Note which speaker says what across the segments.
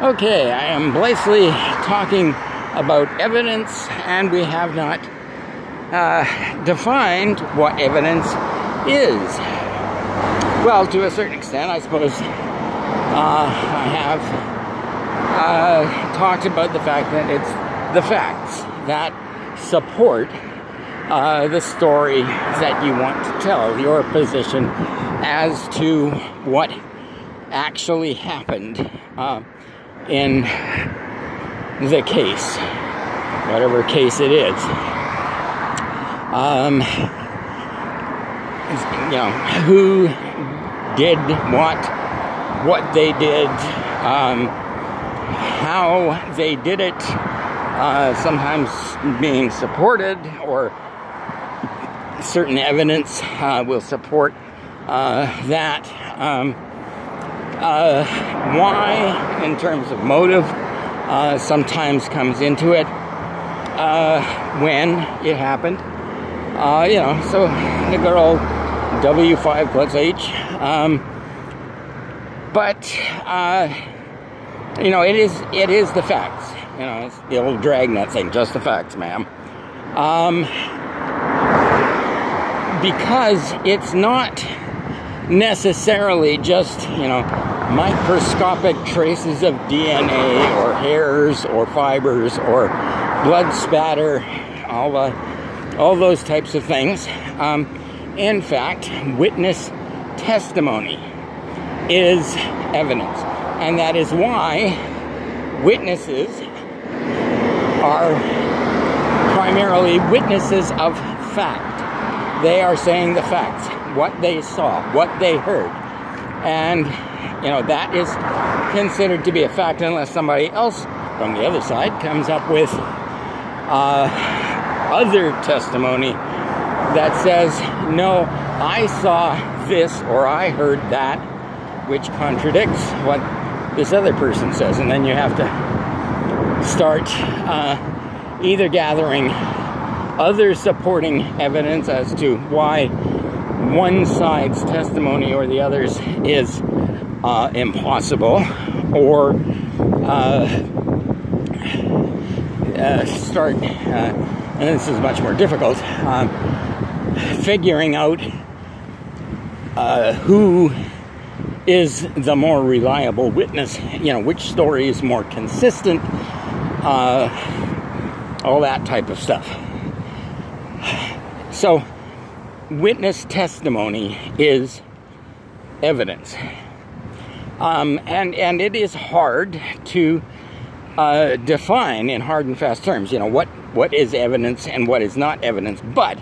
Speaker 1: Okay, I am blithely talking about evidence, and we have not uh, defined what evidence is. Well, to a certain extent, I suppose uh, I have uh, talked about the fact that it's the facts that support uh, the story that you want to tell, your position as to what actually happened. In the case, whatever case it is. Um, you know, who did what, what they did, um, how they did it, uh, sometimes being supported or certain evidence uh, will support uh, that. Um, uh, why, in terms of motive, uh, sometimes comes into it uh, when it happened. Uh, you know, so the girl W5 plus H. Um, but uh, you know, it is it is the facts. You know, it's the old dragnet thing, just the facts, ma'am. Um, because it's not necessarily just, you know, microscopic traces of DNA or hairs or fibers or blood spatter, all, the, all those types of things. Um, in fact, witness testimony is evidence. And that is why witnesses are primarily witnesses of fact. They are saying the facts, what they saw, what they heard. And you know, that is considered to be a fact unless somebody else from the other side comes up with uh, other testimony that says, no, I saw this or I heard that, which contradicts what this other person says. And then you have to start uh, either gathering other supporting evidence as to why one side's testimony or the other's is uh, impossible or uh, uh, start, uh, and this is much more difficult, um, figuring out who is the more reliable witness, you know, which story is more consistent, all that type of stuff. So, witness testimony is evidence. Um, and, and it is hard to uh, define in hard and fast terms, you know, what, what is evidence and what is not evidence. But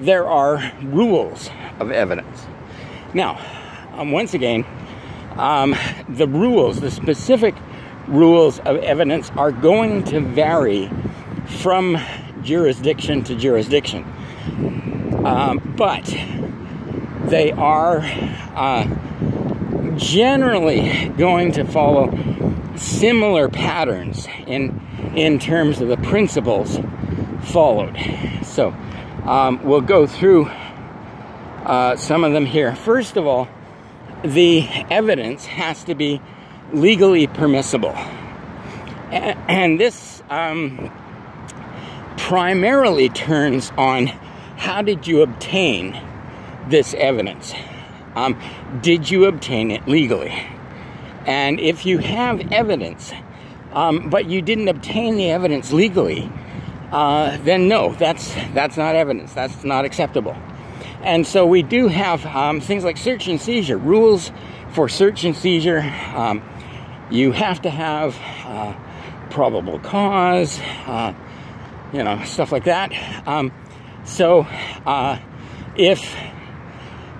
Speaker 1: there are rules of evidence. Now, um, once again, um, the rules, the specific rules of evidence are going to vary from jurisdiction to jurisdiction. Um, but they are uh, generally going to follow similar patterns in in terms of the principles followed. So um, we'll go through uh, some of them here. First of all, the evidence has to be legally permissible, and, and this um, primarily turns on how did you obtain this evidence. Um, did you obtain it legally? And if you have evidence, um, but you didn't obtain the evidence legally, uh, then no, that's that's not evidence. That's not acceptable. And so we do have um, things like search and seizure rules for search and seizure. Um, you have to have uh, probable cause, uh, you know, stuff like that. Um, so uh, if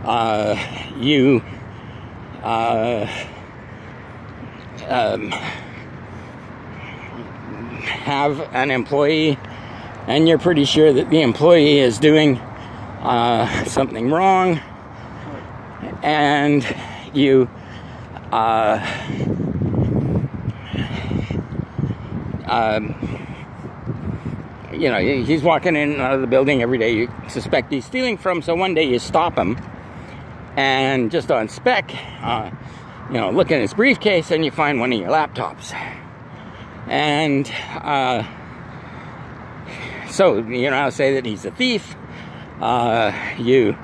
Speaker 1: uh, you uh, um, have an employee and you're pretty sure that the employee is doing uh, something wrong and you uh, um, you know he's walking in and out of the building every day. You suspect he's stealing from so one day you stop him and just on spec, uh, you know, look in his briefcase and you find one of your laptops. And uh, so, you know, I'll say that he's a thief. Uh, you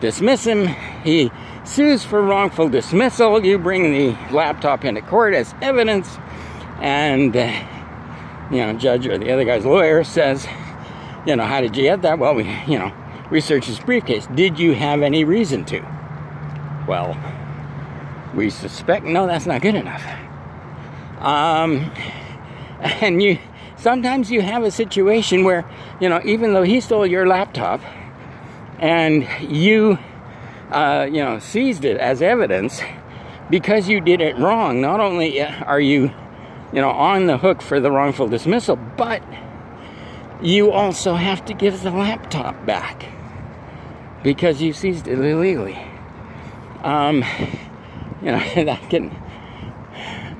Speaker 1: dismiss him. He sues for wrongful dismissal. You bring the laptop into court as evidence. And, uh, you know, judge or the other guy's lawyer says, you know, how did you get that? Well, we, you know, research his briefcase. Did you have any reason to? Well, we suspect, no, that's not good enough. Um, and you, sometimes you have a situation where, you know, even though he stole your laptop and you, uh, you know, seized it as evidence, because you did it wrong, not only are you, you know, on the hook for the wrongful dismissal, but you also have to give the laptop back because you seized it illegally. Um, you know, that can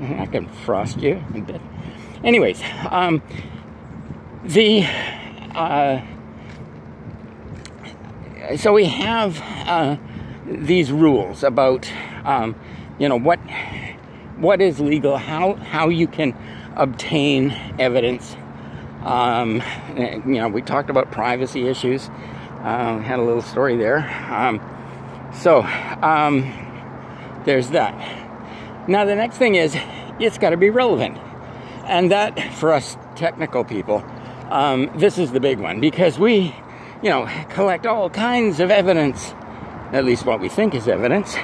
Speaker 1: that can frost you a bit. Anyways, um, the uh, so we have uh, these rules about um, you know what what is legal, how how you can obtain evidence. Um, you know, we talked about privacy issues. Uh, had a little story there. Um, so um, there's that. Now, the next thing is it's got to be relevant. And that, for us technical people, um, this is the big one because we, you know, collect all kinds of evidence, at least what we think is evidence.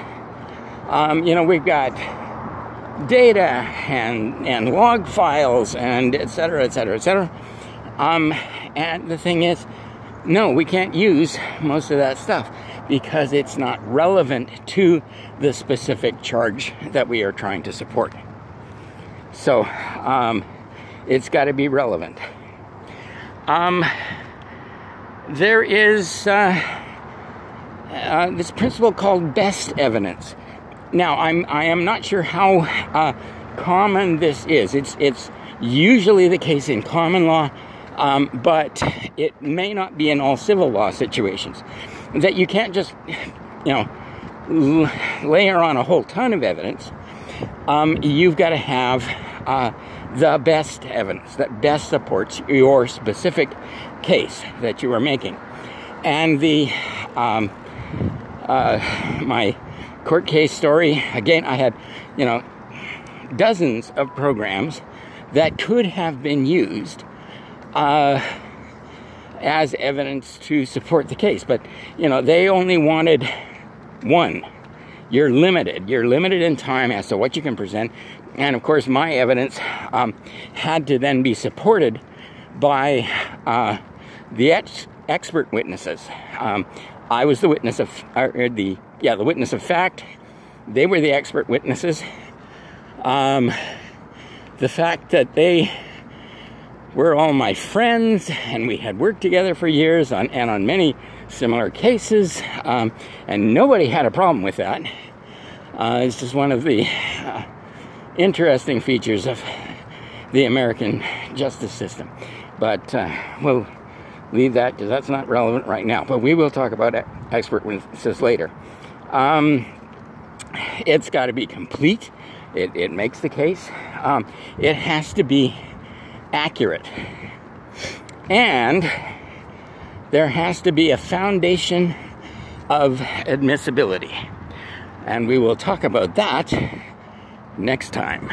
Speaker 1: Um, you know, we've got data and, and log files and et cetera, et cetera, et cetera. Um, and the thing is, no, we can't use most of that stuff because it's not relevant to the specific charge that we are trying to support. So um, it's got to be relevant. Um, there is uh, uh, this principle called best evidence. Now, I'm I am not sure how uh, common this is. It's it's usually the case in common law, um, but it may not be in all civil law situations that you can't just, you know, layer on a whole ton of evidence. Um, you've got to have uh, the best evidence that best supports your specific case that you are making. And the um, uh, my court case story again, I had you know dozens of programs that could have been used. Uh, as evidence to support the case. But, you know, they only wanted one. You're limited. You're limited in time as to what you can present. And of course, my evidence um, had to then be supported by uh, the ex- expert witnesses. Um, I was the witness of, the, yeah, the witness of fact. They were the expert witnesses. Um, the fact that they were all my friends, and we had worked together for years on, and on many similar cases, um, and nobody had a problem with that. Uh, it's just one of the uh, interesting features of the American justice system. But uh, we'll leave that because that's not relevant right now. But we will talk about expert witnesses later. Um, it's got to be complete. It, it makes the case. Um, it has to be accurate. And there has to be a foundation of admissibility. And we will talk about that next time.